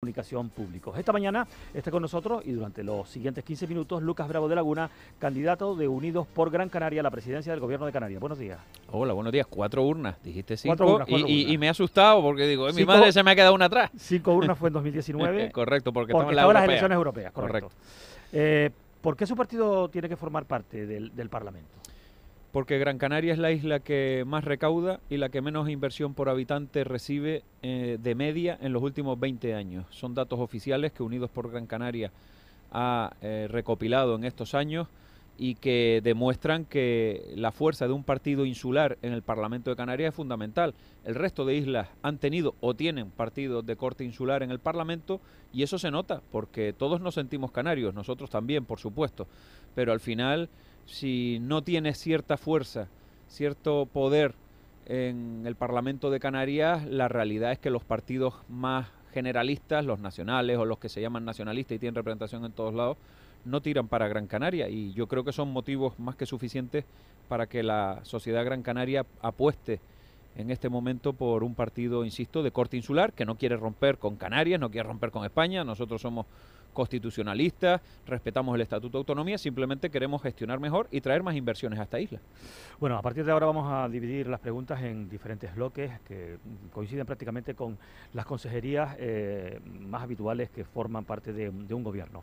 comunicación públicos. Esta mañana está con nosotros y durante los siguientes 15 minutos Lucas Bravo de Laguna, candidato de Unidos por Gran Canaria a la presidencia del gobierno de Canarias. Buenos días. Hola, buenos días. Cuatro urnas, dijiste cinco. y, me ha asustado porque digo, mi madre se me ha quedado una atrás. Cinco urnas fue en 2019. correcto, porque, porque estamos en las elecciones europeas. Correcto. Eh, ¿Por qué su partido tiene que formar parte del Parlamento? Porque Gran Canaria es la isla que más recauda y la que menos inversión por habitante recibe eh, de media en los últimos 20 años. Son datos oficiales que Unidos por Gran Canaria ha eh, recopilado en estos años y que demuestran que la fuerza de un partido insular en el Parlamento de Canarias es fundamental. El resto de islas han tenido o tienen partidos de corte insular en el Parlamento y eso se nota porque todos nos sentimos canarios, nosotros también, por supuesto, pero al final si no tiene cierta fuerza, cierto poder en el Parlamento de Canarias, la realidad es que los partidos más generalistas, los nacionales o los que se llaman nacionalistas y tienen representación en todos lados, no tiran para Gran Canaria y yo creo que son motivos más que suficientes para que la sociedad Gran Canaria apueste en este momento por un partido, insisto, de corte insular que no quiere romper con Canarias, no quiere romper con España. Nosotros somos constitucionalistas, respetamos el Estatuto de Autonomía, simplemente queremos gestionar mejor y traer más inversiones a esta isla. Bueno, a partir de ahora vamos a dividir las preguntas en diferentes bloques que coinciden prácticamente con las consejerías eh, más habituales que forman parte de, un gobierno.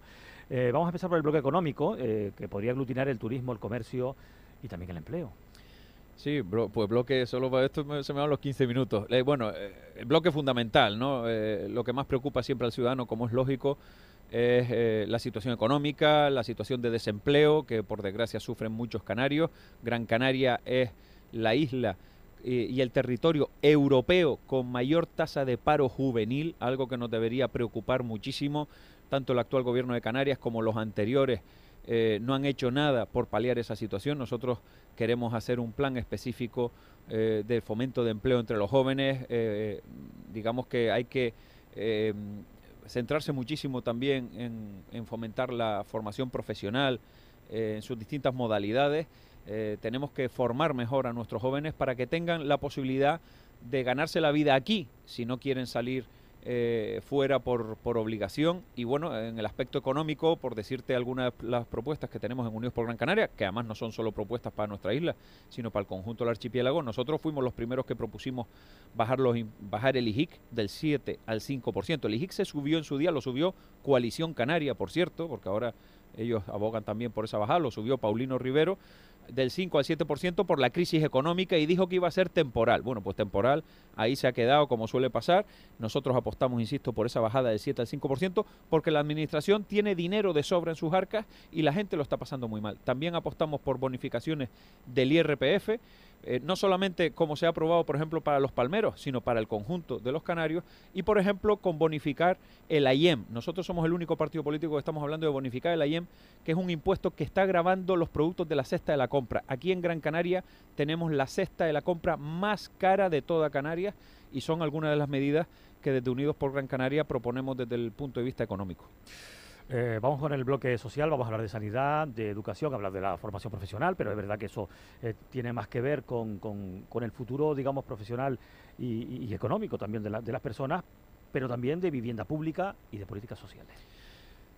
Eh, vamos a empezar por el bloque económico, eh, que podría aglutinar el turismo, el comercio y también el empleo. Sí, pues bloque, solo para esto se me van los 15 minutos. bueno, el bloque fundamental, ¿no? lo que más preocupa siempre al ciudadano, como es lógico, es eh, la situación económica, la situación de desempleo que por desgracia sufren muchos canarios. Gran Canaria es la isla eh, y el territorio europeo con mayor tasa de paro juvenil, algo que nos debería preocupar muchísimo. Tanto el actual gobierno de Canarias como los anteriores eh, no han hecho nada por paliar esa situación. Nosotros queremos hacer un plan específico de fomento de empleo entre los jóvenes. digamos que hay que centrarse muchísimo también en, fomentar la formación profesional eh, en sus distintas modalidades. Eh, tenemos que formar mejor a nuestros jóvenes para que tengan la posibilidad de ganarse la vida aquí, si no quieren salir eh, fuera por, por, obligación. Y bueno, en el aspecto económico, por decirte algunas de las propuestas que tenemos en Unidos por Gran Canaria, que además no son solo propuestas para nuestra isla, sino para el conjunto del archipiélago, nosotros fuimos los primeros que propusimos bajar, los, bajar el IJIC del 7 al 5%. El IJIC se subió en su día, lo subió Coalición Canaria, por cierto, porque ahora ellos abogan también por esa bajada, lo subió Paulino Rivero, del 5 al 7% por la crisis económica y dijo que iba a ser temporal. Bueno, pues temporal, ahí se ha quedado como suele pasar. Nosotros apostamos, insisto, por esa bajada del 7 al 5% porque la administración tiene dinero de sobra en sus arcas y la gente lo está pasando muy mal. También apostamos por bonificaciones del IRPF eh, no solamente como se ha aprobado, por ejemplo, para los palmeros, sino para el conjunto de los canarios, y por ejemplo, con bonificar el AIEM. Nosotros somos el único partido político que estamos hablando de bonificar el AIEM, que es un impuesto que está grabando los productos de la cesta de la compra. Aquí en Gran Canaria tenemos la cesta de la compra más cara de toda Canarias y son algunas de las medidas que desde Unidos por Gran Canaria proponemos desde el punto de vista económico. Eh, vamos con el bloque social, vamos a hablar de sanidad, de educación, hablar de la formación profesional, pero es verdad que eso eh, tiene más que ver con, con, el futuro, digamos, profesional y, económico también de, de las personas, pero también de vivienda pública y de políticas sociales.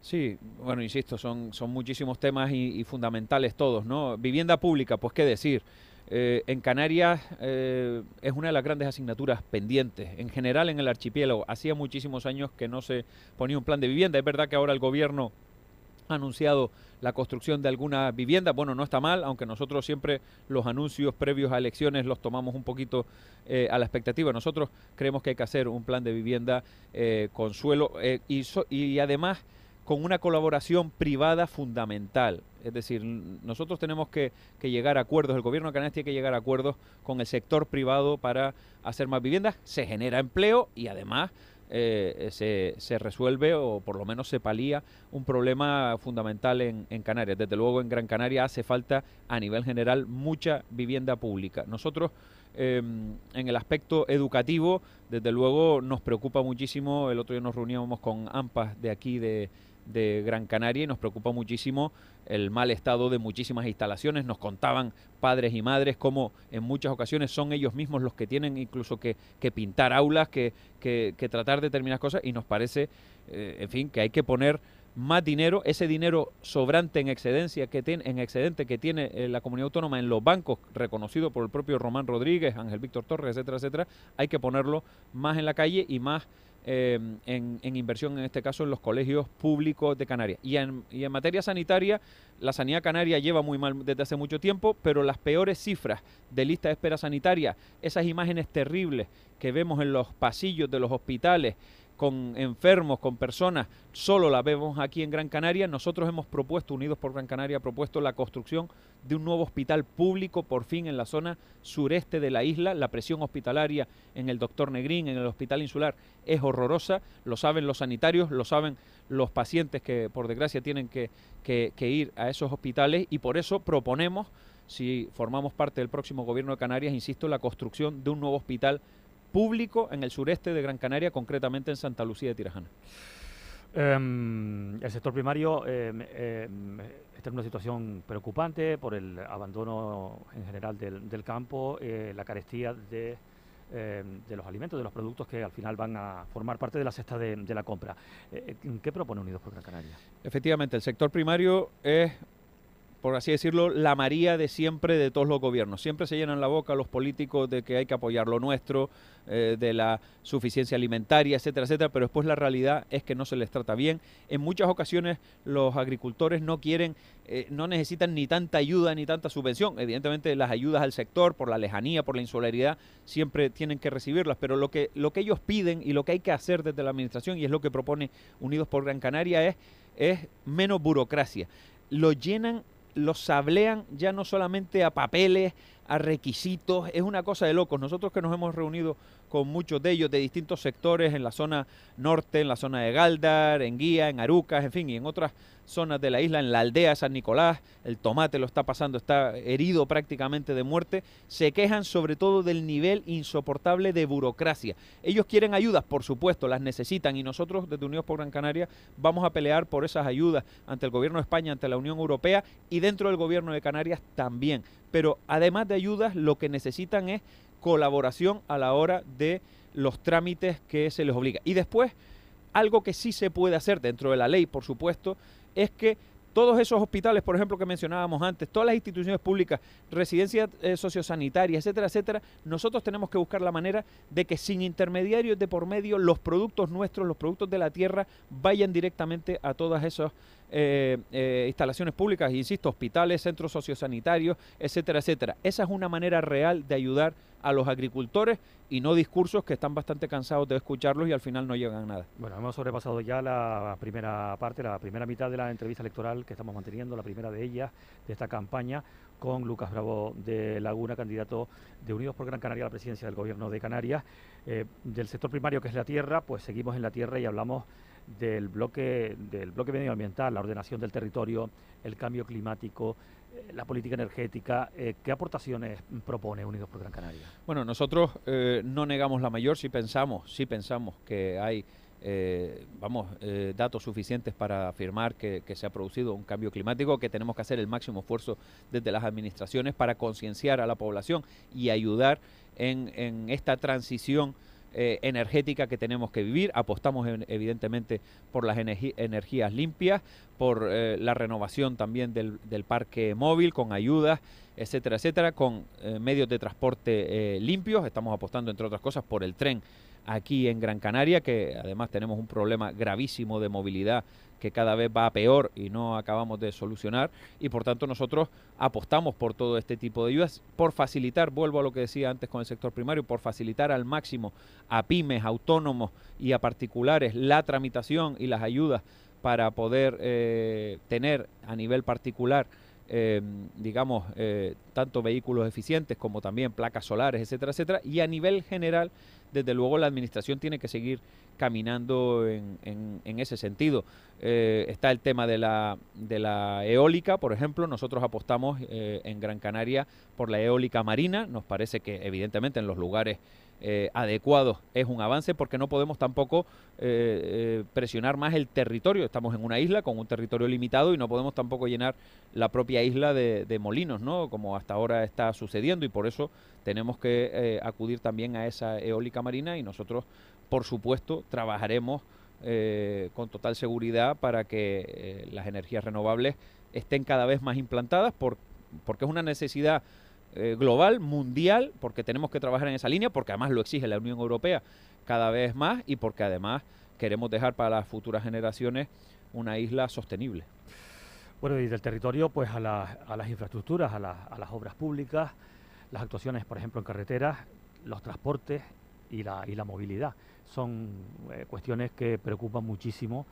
Sí, bueno, insisto, son, son muchísimos temas y fundamentales todos, ¿no? Vivienda pública, pues qué decir. Eh, en Canarias eh, es una de las grandes asignaturas pendientes. En general en el archipiélago hacía muchísimos años que no se ponía un plan de vivienda. Es verdad que ahora el gobierno ha anunciado la construcción de alguna vivienda. Bueno, no está mal, aunque nosotros siempre los anuncios previos a elecciones los tomamos un poquito eh, a la expectativa. Nosotros creemos que hay que hacer un plan de vivienda con suelo y, y además con una colaboración privada fundamental. Es decir, nosotros tenemos que, llegar a acuerdos, el gobierno de Canarias tiene que llegar a acuerdos con el sector privado para hacer más viviendas, se genera empleo y además eh, se, resuelve o por lo menos se palía un problema fundamental en, Canarias. Desde luego en Gran Canaria hace falta a nivel general mucha vivienda pública. Nosotros em, en el aspecto educativo, desde luego nos preocupa muchísimo, el otro día nos reuníamos con AMPAS de aquí de de Gran Canaria y nos preocupa muchísimo el mal estado de muchísimas instalaciones. Nos contaban padres y madres cómo en muchas ocasiones son ellos mismos los que tienen incluso que, pintar aulas, que, que, tratar determinadas cosas y nos parece, eh, en fin, que hay que poner más dinero, ese dinero sobrante en excedencia que tiene, en excedente que tiene eh, la comunidad autónoma en los bancos, reconocido por el propio Román Rodríguez, Ángel Víctor Torres, etcétera, etcétera, hay que ponerlo más en la calle y más eh, en, inversión, en este caso, en los colegios públicos de Canarias. Y en, y en materia sanitaria, la sanidad canaria lleva muy mal desde hace mucho tiempo, pero las peores cifras de lista de espera sanitaria, esas imágenes terribles que vemos en los pasillos de los hospitales, con enfermos, con personas, solo la vemos aquí en Gran Canaria. Nosotros hemos propuesto, Unidos por Gran Canaria, ha propuesto la construcción de un nuevo hospital público por fin en la zona sureste de la isla. La presión hospitalaria en el Doctor Negrín, en el Hospital Insular, es horrorosa. Lo saben los sanitarios, lo saben los pacientes que por desgracia tienen que, que ir a esos hospitales y por eso proponemos, si formamos parte del próximo gobierno de Canarias, insisto, la construcción de un nuevo hospital público en el sureste de Gran Canaria, concretamente en Santa Lucía de Tirajana. Em, el sector primario em, em, está en una situación preocupante por el abandono en general del, campo, eh, la carestía de, de, los alimentos, de los productos que al final van a formar parte de la cesta de, de la compra. Eh, eh, ¿Qué propone Unidos por Gran Canaria? Efectivamente, el sector primario es por así decirlo, la María de siempre de todos los gobiernos. Siempre se llenan la boca los políticos de que hay que apoyar lo nuestro, eh, de la suficiencia alimentaria, etcétera, etcétera, pero después la realidad es que no se les trata bien. En muchas ocasiones los agricultores no quieren, eh, no necesitan ni tanta ayuda ni tanta subvención. Evidentemente las ayudas al sector, por la lejanía, por la insularidad, siempre tienen que recibirlas, pero lo que, lo que ellos piden y lo que hay que hacer desde la administración, y es lo que propone Unidos por Gran Canaria, es, es menos burocracia. Lo llenan los sablean ya no solamente a papeles, a requisitos, es una cosa de locos. Nosotros que nos hemos reunido con muchos de ellos de distintos sectores en la zona norte, en la zona de Galdar, en Guía, en Arucas, en fin, y en otras zonas de la isla, en la aldea San Nicolás, el tomate lo está pasando, está herido prácticamente de muerte, se quejan sobre todo del nivel insoportable de burocracia. Ellos quieren ayudas, por supuesto, las necesitan y nosotros desde Unidos por Gran Canaria vamos a pelear por esas ayudas ante el gobierno de España, ante la Unión Europea y dentro del gobierno de Canarias también. Pero además de ayudas, lo que necesitan es colaboración a la hora de los trámites que se les obliga. Y después, algo que sí se puede hacer dentro de la ley, por supuesto, es que todos esos hospitales, por ejemplo, que mencionábamos antes, todas las instituciones públicas, residencias eh, sociosanitarias, etcétera, etcétera, nosotros tenemos que buscar la manera de que sin intermediarios de por medio los productos nuestros, los productos de la tierra, vayan directamente a todas esas eh, eh, instalaciones públicas, insisto, hospitales, centros sociosanitarios, etcétera, etcétera. Esa es una manera real de ayudar a los agricultores y no discursos que están bastante cansados de escucharlos y al final no llegan a nada. Bueno, hemos sobrepasado ya la primera parte, la primera mitad de la entrevista electoral que estamos manteniendo, la primera de ellas, de esta campaña, con Lucas Bravo de Laguna, candidato de Unidos por Gran Canaria a la presidencia del Gobierno de Canarias. Eh, del sector primario que es la tierra, pues seguimos en la tierra y hablamos del bloque, del bloque medioambiental, la ordenación del territorio, el cambio climático, eh, la política energética. Eh, ¿Qué aportaciones propone Unidos por Gran Canaria? Bueno, nosotros eh, no negamos la mayor, si pensamos, si pensamos que hay vamos, datos suficientes para afirmar que, se ha producido un cambio climático, que tenemos que hacer el máximo esfuerzo desde las administraciones para concienciar a la población y ayudar en, en esta transición eh, energética que tenemos que vivir. Apostamos evidentemente por las energías limpias, por eh, la renovación también del, parque móvil con ayudas, etcétera, etcétera, con eh, medios de transporte limpios. Estamos apostando, entre otras cosas, por el tren aquí en Gran Canaria, que además tenemos un problema gravísimo de movilidad que cada vez va a peor y no acabamos de solucionar. Y por tanto nosotros apostamos por todo este tipo de ayudas, por facilitar, vuelvo a lo que decía antes con el sector primario, por facilitar al máximo a pymes, autónomos y a particulares la tramitación y las ayudas para poder eh, tener a nivel particular eh, digamos, eh, tanto vehículos eficientes como también placas solares, etcétera, etcétera. Y a nivel general, desde luego la administración tiene que seguir caminando en, en, ese sentido. Eh, está el tema de la, de la eólica, por ejemplo, nosotros apostamos en Gran Canaria por la eólica marina, nos parece que evidentemente en los lugares eh, adecuados es un avance porque no podemos tampoco eh, presionar más el territorio. Estamos en una isla con un territorio limitado y no podemos tampoco llenar la propia isla de, de molinos, ¿no? Como hasta ahora está sucediendo y por eso tenemos que acudir también a esa eólica marina y nosotros, por supuesto, trabajaremos con total seguridad para que las energías renovables estén cada vez más implantadas por, porque es una necesidad eh, global, mundial, porque tenemos que trabajar en esa línea, porque además lo exige la Unión Europea cada vez más y porque además queremos dejar para las futuras generaciones una isla sostenible. Bueno, y del territorio, pues a, las infraestructuras, a, las obras públicas, las actuaciones, por ejemplo, en carreteras, los transportes y la, y la movilidad. Son eh, cuestiones que preocupan muchísimo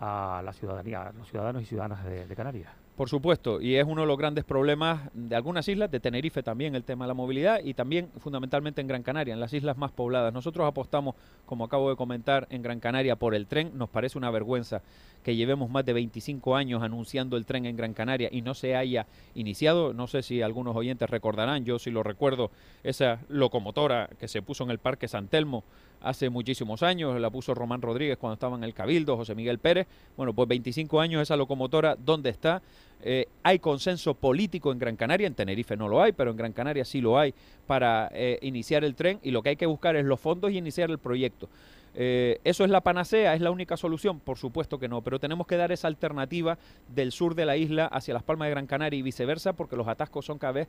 a la ciudadanía, a los ciudadanos y ciudadanas de Canarias. Por supuesto, y es uno de los grandes problemas de algunas islas, de Tenerife también, el tema de la movilidad y también fundamentalmente en Gran Canaria, en las islas más pobladas. Nosotros apostamos, como acabo de comentar, en Gran Canaria por el tren. Nos parece una vergüenza que llevemos más de 25 años anunciando el tren en Gran Canaria y no se haya iniciado. No sé si algunos oyentes recordarán, yo sí lo recuerdo, esa locomotora que se puso en el Parque San Telmo hace muchísimos años, la puso Román Rodríguez cuando estaba en el Cabildo, José Miguel Pérez. Bueno, pues 25 años esa locomotora, ¿dónde está? Eh, hay consenso político en Gran Canaria, en Tenerife no lo hay, pero en Gran Canaria sí lo hay para eh, iniciar el tren y lo que hay que buscar es los fondos y iniciar el proyecto. Eh, ¿Eso es la panacea? ¿Es la única solución? Por supuesto que no, pero tenemos que dar esa alternativa del sur de la isla hacia las Palmas de Gran Canaria y viceversa porque los atascos son cada vez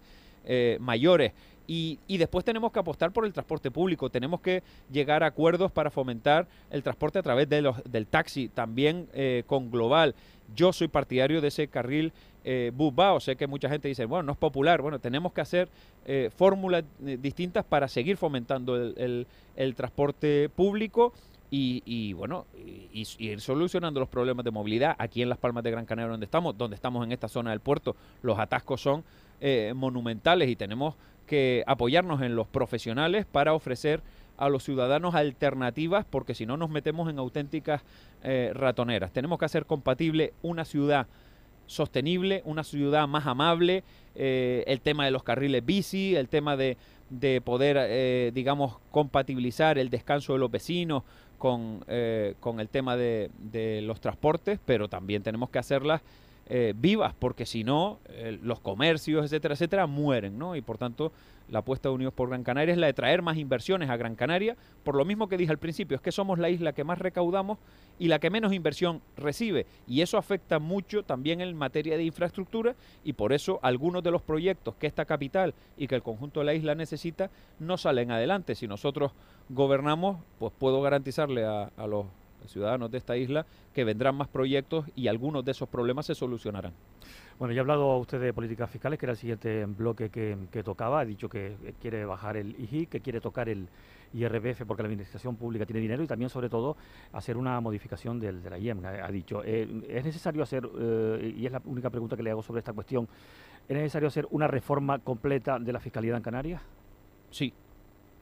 mayores. Y, después tenemos que apostar por el transporte público, tenemos que llegar a acuerdos para fomentar el transporte a través de los, del taxi, también con Global. Yo soy partidario de ese carril eh, o Sé que mucha gente dice, bueno, no es popular. Bueno, tenemos que hacer eh, fórmulas eh, distintas para seguir fomentando el, transporte público y, bueno, y, ir solucionando los problemas de movilidad. Aquí en Las Palmas de Gran Canaria, donde estamos, donde estamos en esta zona del puerto, los atascos son eh, monumentales y tenemos que apoyarnos en los profesionales para ofrecer a los ciudadanos alternativas porque si no nos metemos en auténticas ratoneras. Tenemos que hacer compatible una ciudad sostenible, una ciudad más amable, eh, el tema de los carriles bici, el tema de, de poder, eh, digamos, compatibilizar el descanso de los vecinos con, eh, con el tema de, de, los transportes, pero también tenemos que hacerlas vivas, porque si no, los comercios, etcétera, etcétera, mueren, ¿no? Y por tanto, la apuesta de Unidos por Gran Canaria es la de traer más inversiones a Gran Canaria, por lo mismo que dije al principio, es que somos la isla que más recaudamos y la que menos inversión recibe, y eso afecta mucho también en materia de infraestructura, y por eso algunos de los proyectos que esta capital y que el conjunto de la isla necesita no salen adelante. Si nosotros gobernamos, pues puedo garantizarle a los ciudadanos de esta isla que vendrán más proyectos y algunos de esos problemas se solucionarán. Bueno, ya ha hablado usted de políticas fiscales, que era el siguiente bloque que, tocaba. Ha dicho que quiere bajar el IGI, que quiere tocar el IRBF porque la administración pública tiene dinero y también, sobre todo, hacer una modificación del, de la IEM. Ha, dicho, eh, ¿es necesario hacer, eh, y es la única pregunta que le hago sobre esta cuestión, ¿es necesario hacer una reforma completa de la fiscalidad en Canarias? Sí,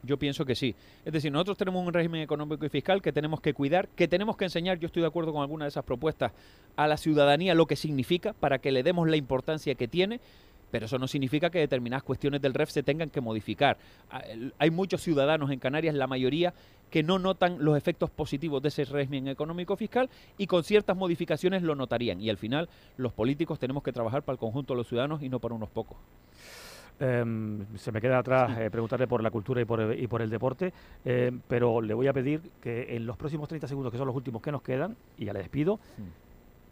yo pienso que sí. Es decir, nosotros tenemos un régimen económico y fiscal que tenemos que cuidar, que tenemos que enseñar, yo estoy de acuerdo con alguna de esas propuestas, a la ciudadanía lo que significa para que le demos la importancia que tiene, pero eso no significa que determinadas cuestiones del REF se tengan que modificar. Hay muchos ciudadanos en Canarias, la mayoría, que no notan los efectos positivos de ese régimen económico fiscal y con ciertas modificaciones lo notarían. Y al final los políticos tenemos que trabajar para el conjunto de los ciudadanos y no para unos pocos. Em, se me queda atrás eh, preguntarle por la cultura y por, y por el deporte, em, pero le voy a pedir que en los próximos 30 segundos, que son los últimos que nos quedan, y ya le despido,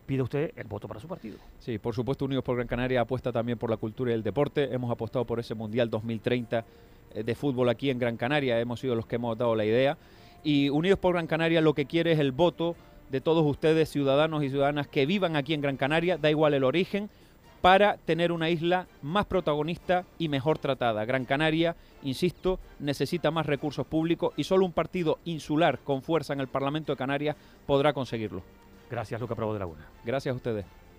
pide usted el voto para su partido. Sí, por supuesto, Unidos por Gran Canaria apuesta también por la cultura y el deporte. Hemos apostado por ese Mundial 2030 eh, de fútbol aquí en Gran Canaria, hemos sido los que hemos dado la idea. Y Unidos por Gran Canaria lo que quiere es el voto de todos ustedes, ciudadanos y ciudadanas que vivan aquí en Gran Canaria, da igual el origen, para tener una isla más protagonista y mejor tratada. Gran Canaria, insisto, necesita más recursos públicos y solo un partido insular con fuerza en el Parlamento de Canarias podrá conseguirlo. Gracias, Luca Provo de Laguna. Gracias a ustedes.